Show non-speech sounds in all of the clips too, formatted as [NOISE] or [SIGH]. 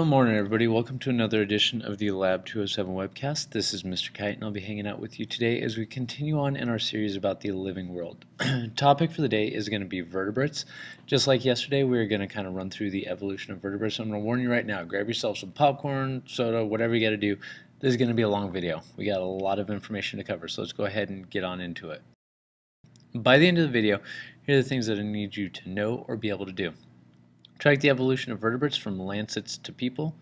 Good morning, everybody. Welcome to another edition of the Lab 207 webcast. This is Mr. Kite, and I'll be hanging out with you today as we continue on in our series about the living world. [CLEARS THROAT] Topic for the day is going to be vertebrates. Just like yesterday, we're going to kind of run through the evolution of vertebrates. I'm going to warn you right now grab yourself some popcorn, soda, whatever you got to do. This is going to be a long video. We got a lot of information to cover, so let's go ahead and get on into it. By the end of the video, here are the things that I need you to know or be able to do. Track the evolution of vertebrates from lancelets to people,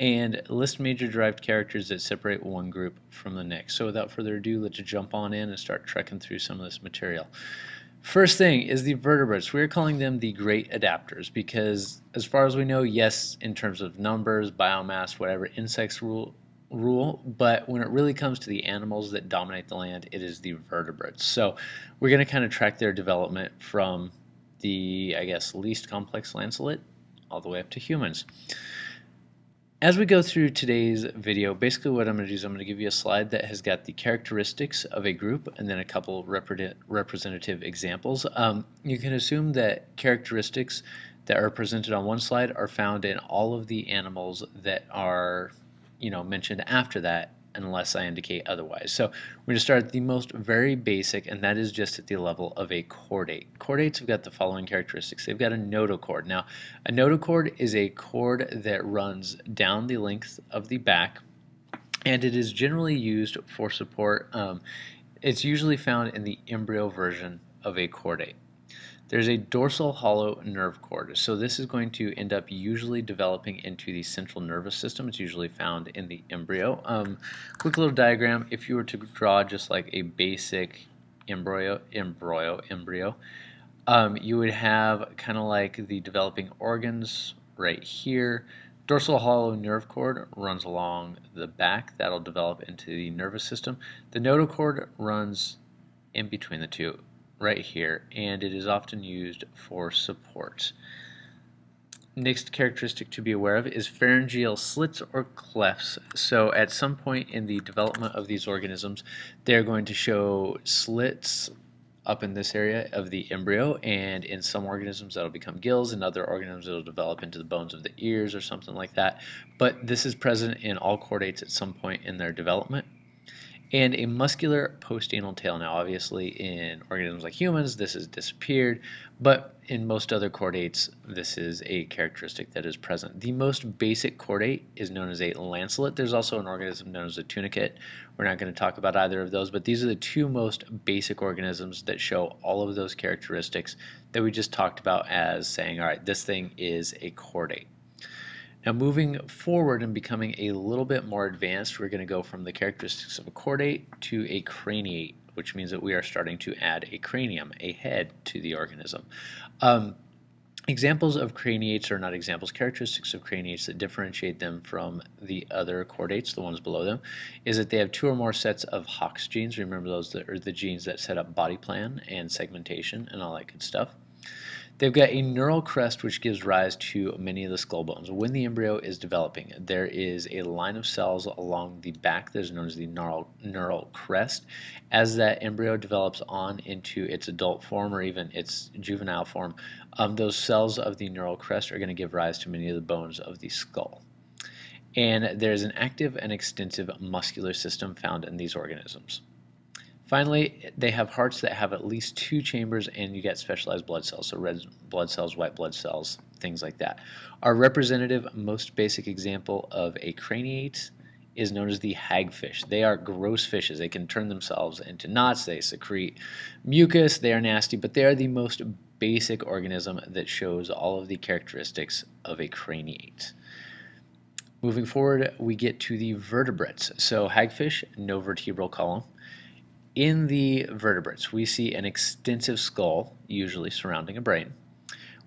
and list major derived characters that separate one group from the next. So without further ado, let's jump on in and start trekking through some of this material. First thing is the vertebrates. We're calling them the great adapters because as far as we know, yes, in terms of numbers, biomass, whatever, insects rule rule, but when it really comes to the animals that dominate the land, it is the vertebrates. So we're going to kind of track their development from the, I guess, least complex lancelet all the way up to humans. As we go through today's video, basically what I'm going to do is I'm going to give you a slide that has got the characteristics of a group and then a couple representative examples. Um, you can assume that characteristics that are presented on one slide are found in all of the animals that are you know mentioned after that unless I indicate otherwise. So we're going to start at the most very basic, and that is just at the level of a chordate. Chordates have got the following characteristics. They've got a notochord. Now, a notochord is a cord that runs down the length of the back, and it is generally used for support. Um, it's usually found in the embryo version of a chordate. There's a dorsal hollow nerve cord. So this is going to end up usually developing into the central nervous system. It's usually found in the embryo. Um, quick little diagram. If you were to draw just like a basic embryo, embryo, embryo, um, you would have kind of like the developing organs right here. Dorsal hollow nerve cord runs along the back. That'll develop into the nervous system. The notochord runs in between the two right here, and it is often used for support. Next characteristic to be aware of is pharyngeal slits or clefts. So at some point in the development of these organisms, they're going to show slits up in this area of the embryo, and in some organisms that'll become gills, and other organisms it'll develop into the bones of the ears or something like that. But this is present in all chordates at some point in their development and a muscular postanal tail. Now, obviously, in organisms like humans, this has disappeared, but in most other chordates, this is a characteristic that is present. The most basic chordate is known as a lancelet. There's also an organism known as a tunicate. We're not going to talk about either of those, but these are the two most basic organisms that show all of those characteristics that we just talked about as saying, all right, this thing is a chordate. Now moving forward and becoming a little bit more advanced, we're going to go from the characteristics of a chordate to a craniate, which means that we are starting to add a cranium, a head, to the organism. Um, examples of craniates are not examples, characteristics of craniates that differentiate them from the other chordates, the ones below them, is that they have two or more sets of Hox genes. Remember those that are the genes that set up body plan and segmentation and all that good stuff. They've got a neural crest which gives rise to many of the skull bones. When the embryo is developing, there is a line of cells along the back that is known as the neural, neural crest. As that embryo develops on into its adult form or even its juvenile form, um, those cells of the neural crest are going to give rise to many of the bones of the skull. And there's an active and extensive muscular system found in these organisms. Finally, they have hearts that have at least two chambers and you get specialized blood cells, so red blood cells, white blood cells, things like that. Our representative, most basic example of a craniate is known as the hagfish. They are gross fishes. They can turn themselves into knots. They secrete mucus. They are nasty, but they are the most basic organism that shows all of the characteristics of a craniate. Moving forward, we get to the vertebrates. So hagfish, no vertebral column. In the vertebrates, we see an extensive skull, usually surrounding a brain.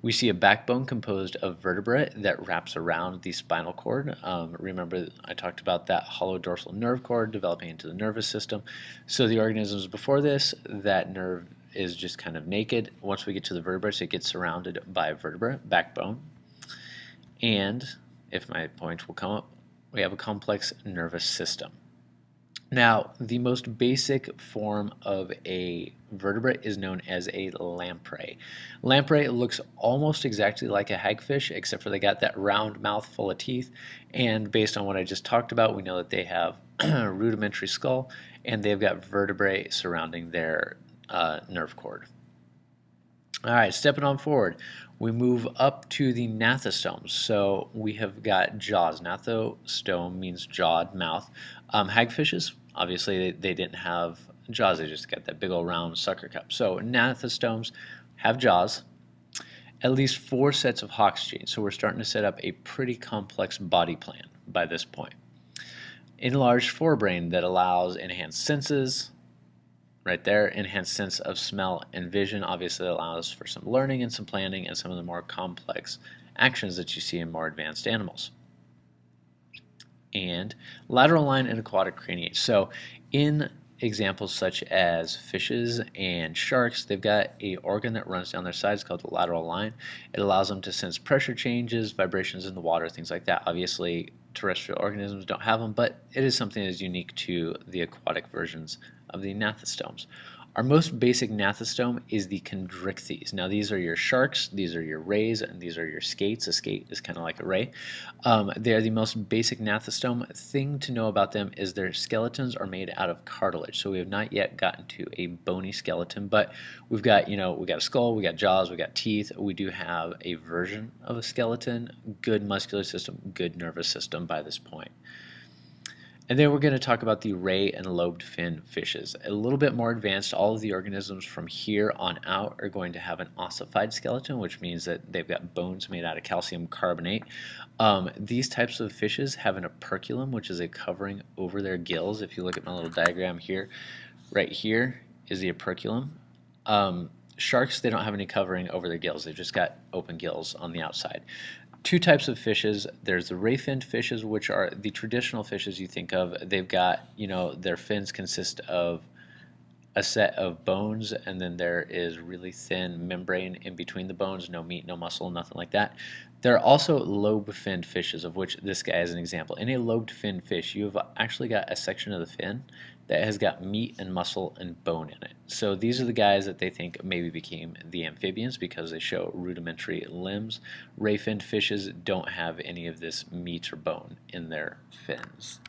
We see a backbone composed of vertebrae that wraps around the spinal cord. Um, remember, I talked about that hollow dorsal nerve cord developing into the nervous system. So the organisms before this, that nerve is just kind of naked. Once we get to the vertebrates, it gets surrounded by vertebra, backbone. And, if my point will come up, we have a complex nervous system. Now, the most basic form of a vertebrate is known as a lamprey. Lamprey looks almost exactly like a hagfish, except for they got that round mouth full of teeth. And based on what I just talked about, we know that they have a [CLEARS THROAT] rudimentary skull and they've got vertebrae surrounding their uh, nerve cord. All right, stepping on forward, we move up to the gnathostomes. So we have got jaws. Gnathostome means jawed mouth. Um, hagfishes, obviously, they, they didn't have jaws, they just got that big old round sucker cup. So gnathostomes have jaws, at least four sets of Hox genes. So we're starting to set up a pretty complex body plan by this point. Enlarged forebrain that allows enhanced senses, right there, enhanced sense of smell and vision obviously allows for some learning and some planning and some of the more complex actions that you see in more advanced animals. And lateral line and aquatic craniate. So in examples such as fishes and sharks, they've got a organ that runs down their sides called the lateral line. It allows them to sense pressure changes, vibrations in the water, things like that. Obviously, terrestrial organisms don't have them, but it is something that is unique to the aquatic versions of the gnathostomes. Our most basic gnathostome is the chondrichthyes. Now these are your sharks, these are your rays, and these are your skates. A skate is kind of like a ray. Um, they are the most basic gnathostome. Thing to know about them is their skeletons are made out of cartilage. So we have not yet gotten to a bony skeleton, but we've got, you know, we got a skull, we got jaws, we got teeth. We do have a version of a skeleton, good muscular system, good nervous system by this point. And then we're going to talk about the ray and lobed fin fishes. A little bit more advanced, all of the organisms from here on out are going to have an ossified skeleton, which means that they've got bones made out of calcium carbonate. Um, these types of fishes have an operculum, which is a covering over their gills. If you look at my little diagram here, right here is the operculum. Um, sharks, they don't have any covering over their gills. They've just got open gills on the outside two types of fishes. There's the ray-finned fishes, which are the traditional fishes you think of. They've got, you know, their fins consist of a set of bones, and then there is really thin membrane in between the bones, no meat, no muscle, nothing like that. There are also lobe-finned fishes, of which this guy is an example. In a lobed-finned fish, you've actually got a section of the fin that has got meat and muscle and bone in it. So these are the guys that they think maybe became the amphibians because they show rudimentary limbs. Ray-finned fishes don't have any of this meat or bone in their fins.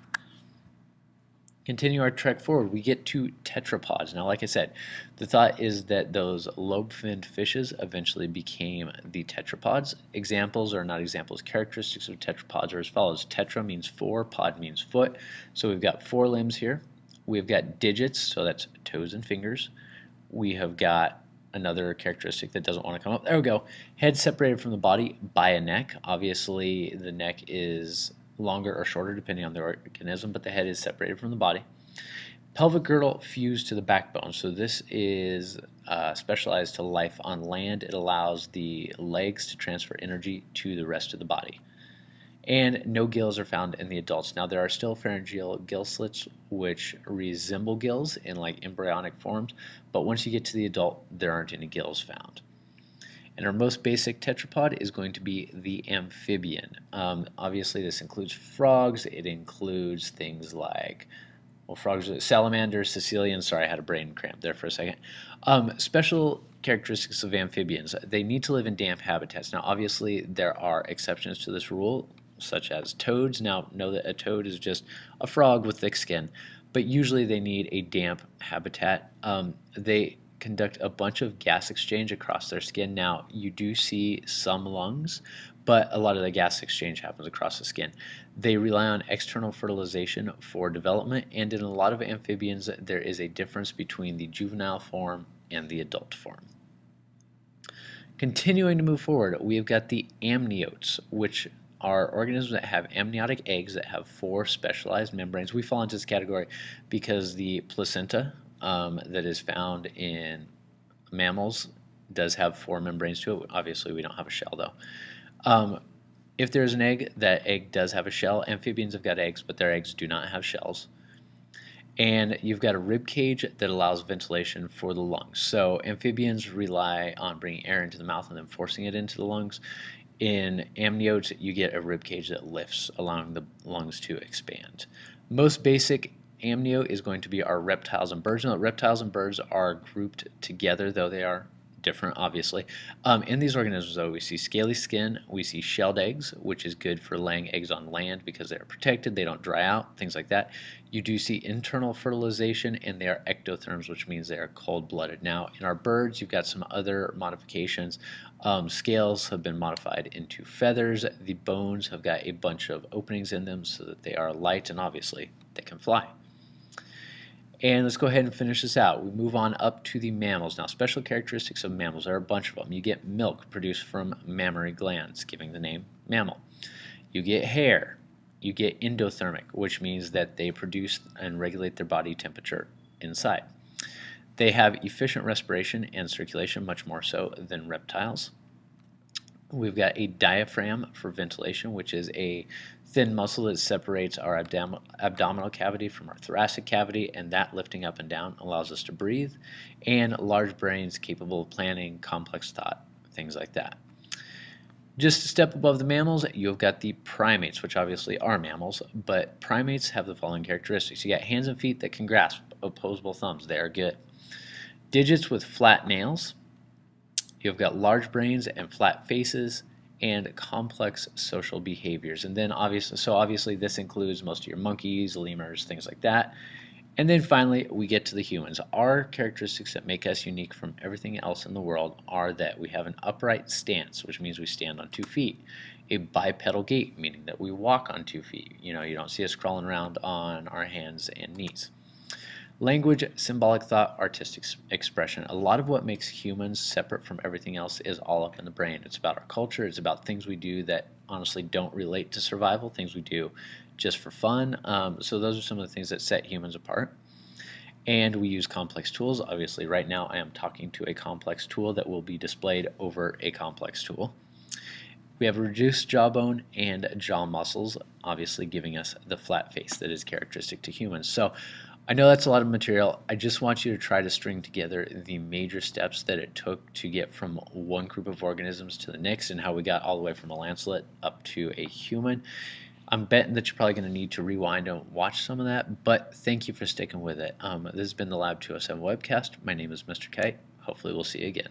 Continue our trek forward, we get to tetrapods. Now, like I said, the thought is that those lobe-finned fishes eventually became the tetrapods. Examples are not examples. Characteristics of tetrapods are as follows. Tetra means four, pod means foot. So we've got four limbs here. We've got digits, so that's toes and fingers. We have got another characteristic that doesn't want to come up. There we go. Head separated from the body by a neck. Obviously, the neck is longer or shorter depending on the organism, but the head is separated from the body. Pelvic girdle fused to the backbone. So this is uh, specialized to life on land. It allows the legs to transfer energy to the rest of the body and no gills are found in the adults. Now there are still pharyngeal gill slits which resemble gills in like embryonic forms, but once you get to the adult, there aren't any gills found. And our most basic tetrapod is going to be the amphibian. Um, obviously, this includes frogs. It includes things like, well, frogs, salamanders, caecilians. Sorry, I had a brain cramp there for a second. Um, special characteristics of amphibians. They need to live in damp habitats. Now, obviously, there are exceptions to this rule such as toads. Now, know that a toad is just a frog with thick skin, but usually they need a damp habitat. Um, they conduct a bunch of gas exchange across their skin. Now, you do see some lungs, but a lot of the gas exchange happens across the skin. They rely on external fertilization for development, and in a lot of amphibians, there is a difference between the juvenile form and the adult form. Continuing to move forward, we have got the amniotes, which are organisms that have amniotic eggs that have four specialized membranes. We fall into this category because the placenta um, that is found in mammals does have four membranes to it. Obviously, we don't have a shell though. Um, if there's an egg, that egg does have a shell. Amphibians have got eggs, but their eggs do not have shells. And you've got a rib cage that allows ventilation for the lungs. So amphibians rely on bringing air into the mouth and then forcing it into the lungs. In amniotes, you get a rib cage that lifts, allowing the lungs to expand. Most basic Amniote is going to be our reptiles and birds. Now, reptiles and birds are grouped together, though they are different, obviously. Um, in these organisms, though, we see scaly skin, we see shelled eggs, which is good for laying eggs on land because they are protected, they don't dry out, things like that. You do see internal fertilization, and they are ectotherms, which means they are cold-blooded. Now, in our birds, you've got some other modifications. Um, scales have been modified into feathers. The bones have got a bunch of openings in them so that they are light, and obviously they can fly. And let's go ahead and finish this out. We move on up to the mammals. Now, special characteristics of mammals, there are a bunch of them. You get milk produced from mammary glands, giving the name mammal. You get hair. You get endothermic, which means that they produce and regulate their body temperature inside. They have efficient respiration and circulation, much more so than reptiles. We've got a diaphragm for ventilation, which is a thin muscle that separates our abdom abdominal cavity from our thoracic cavity, and that lifting up and down allows us to breathe, and large brains capable of planning, complex thought, things like that. Just a step above the mammals, you've got the primates, which obviously are mammals, but primates have the following characteristics. You got hands and feet that can grasp opposable thumbs. They are good. Digits with flat nails, You've got large brains and flat faces and complex social behaviors. And then obviously, so obviously this includes most of your monkeys, lemurs, things like that. And then finally, we get to the humans. Our characteristics that make us unique from everything else in the world are that we have an upright stance, which means we stand on two feet. A bipedal gait, meaning that we walk on two feet. You know, you don't see us crawling around on our hands and knees. Language, symbolic thought, artistic expression. A lot of what makes humans separate from everything else is all up in the brain. It's about our culture. It's about things we do that honestly don't relate to survival, things we do just for fun. Um, so those are some of the things that set humans apart. And we use complex tools. Obviously, right now I am talking to a complex tool that will be displayed over a complex tool. We have reduced jawbone and jaw muscles, obviously giving us the flat face that is characteristic to humans. So I know that's a lot of material. I just want you to try to string together the major steps that it took to get from one group of organisms to the next and how we got all the way from a lancelet up to a human. I'm betting that you're probably going to need to rewind and watch some of that, but thank you for sticking with it. Um, this has been the Lab 207 webcast. My name is Mr. Kite. Hopefully we'll see you again.